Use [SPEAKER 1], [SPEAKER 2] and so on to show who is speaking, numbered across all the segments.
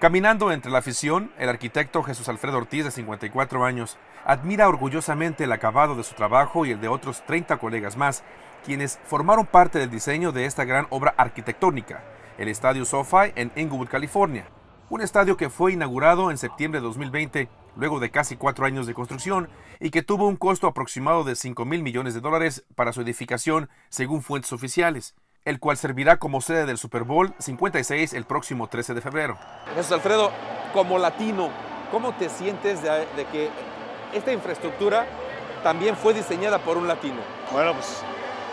[SPEAKER 1] Caminando entre la afición, el arquitecto Jesús Alfredo Ortiz, de 54 años, admira orgullosamente el acabado de su trabajo y el de otros 30 colegas más, quienes formaron parte del diseño de esta gran obra arquitectónica, el Estadio SoFi en Inglewood, California. Un estadio que fue inaugurado en septiembre de 2020, luego de casi cuatro años de construcción, y que tuvo un costo aproximado de 5 mil millones de dólares para su edificación, según fuentes oficiales el cual servirá como sede del Super Bowl 56 el próximo 13 de febrero.
[SPEAKER 2] Jesús Alfredo, como latino, ¿cómo te sientes de, que esta infraestructura también fue diseñada por un latino?
[SPEAKER 3] Bueno, pues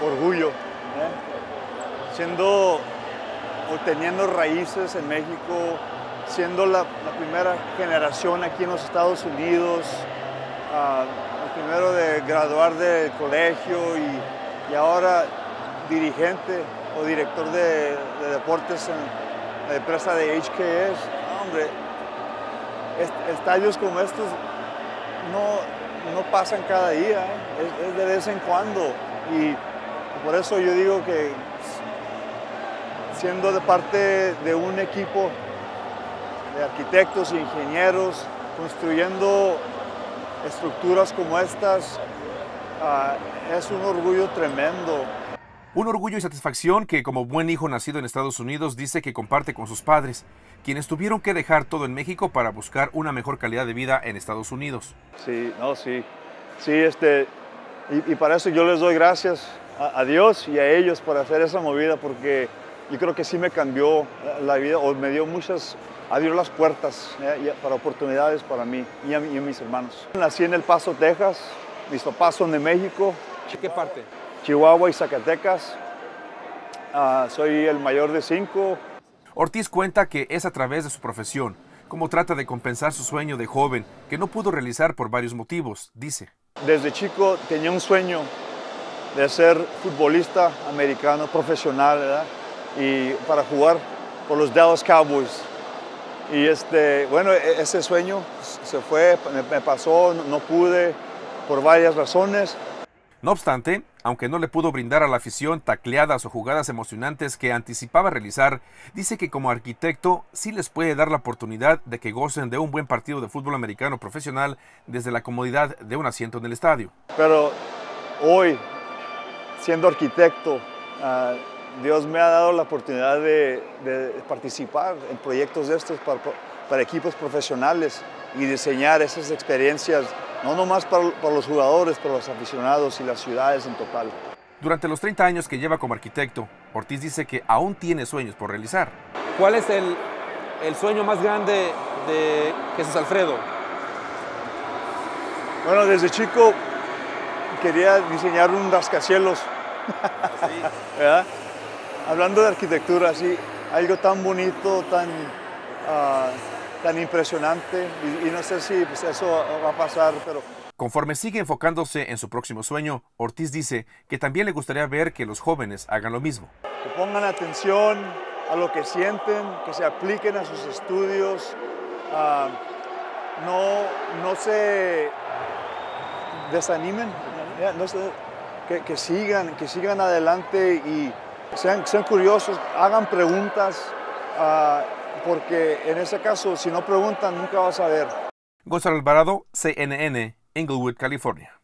[SPEAKER 3] orgullo. ¿eh? Siendo o teniendo raíces en México, siendo la, primera generación aquí en los Estados Unidos, uh, el primero de graduar del colegio y, y ahora dirigente o director de, deportes en la empresa de HKS. hombre, estadios como estos no, no pasan cada día, ¿eh? es, de vez en cuando. Y por eso yo digo que siendo de parte de un equipo de arquitectos e ingenieros, construyendo estructuras como estas, ah, es un orgullo tremendo.
[SPEAKER 1] Un orgullo y satisfacción que como buen hijo nacido en Estados Unidos dice que comparte con sus padres, quienes tuvieron que dejar todo en México para buscar una mejor calidad de vida en Estados Unidos.
[SPEAKER 3] Sí, no, sí. Sí, este, y, para eso yo les doy gracias a, Dios y a ellos por hacer esa movida, porque yo creo que sí me cambió la vida, o me dio muchas, abrió las puertas para oportunidades para mí y a, y a mis hermanos. Nací en El Paso, Texas, mis papás son de México.
[SPEAKER 2] ¿Qué parte?
[SPEAKER 3] Chihuahua y Zacatecas. Ah, soy el mayor de cinco.
[SPEAKER 1] Ortiz cuenta que es a través de su profesión como trata de compensar su sueño de joven que no pudo realizar por varios motivos, dice.
[SPEAKER 3] Desde chico tenía un sueño de ser futbolista americano profesional y para jugar por los Dallas Cowboys. Y este, bueno, e-, ese sueño se fue, me pasó, no pude por varias razones.
[SPEAKER 1] No obstante, aunque no le pudo brindar a la afición tacleadas o jugadas emocionantes que anticipaba realizar, dice que como arquitecto sí les puede dar la oportunidad de que gocen de un buen partido de fútbol americano profesional desde la comodidad de un asiento en el estadio.
[SPEAKER 3] Pero hoy, siendo arquitecto, ah, Dios me ha dado la oportunidad de, participar en proyectos de estos para equipos profesionales y diseñar esas experiencias no nomás para, los jugadores, para los aficionados y las ciudades en total.
[SPEAKER 1] Durante los 30 años que lleva como arquitecto, Ortiz dice que aún tiene sueños por realizar.
[SPEAKER 2] ¿Cuál es el, sueño más grande de Jesús Alfredo?
[SPEAKER 3] Bueno, desde chico quería diseñar un rascacielos. Hablando de arquitectura, así, algo tan bonito, tan, ah, tan impresionante y, no sé si pues, eso va a pasar, pero...
[SPEAKER 1] Conforme sigue enfocándose en su próximo sueño, Ortiz dice que también le gustaría ver que los jóvenes hagan lo mismo.
[SPEAKER 3] Que pongan atención a lo que sienten, que se apliquen a sus estudios, ah, no, no se desanimen, que, sigan, que sigan adelante y sean, sean curiosos, hagan preguntas. Uh, porque en ese caso, si no preguntan, nunca vas a ver.
[SPEAKER 1] Gonzalo Alvarado, CNN, Inglewood, California.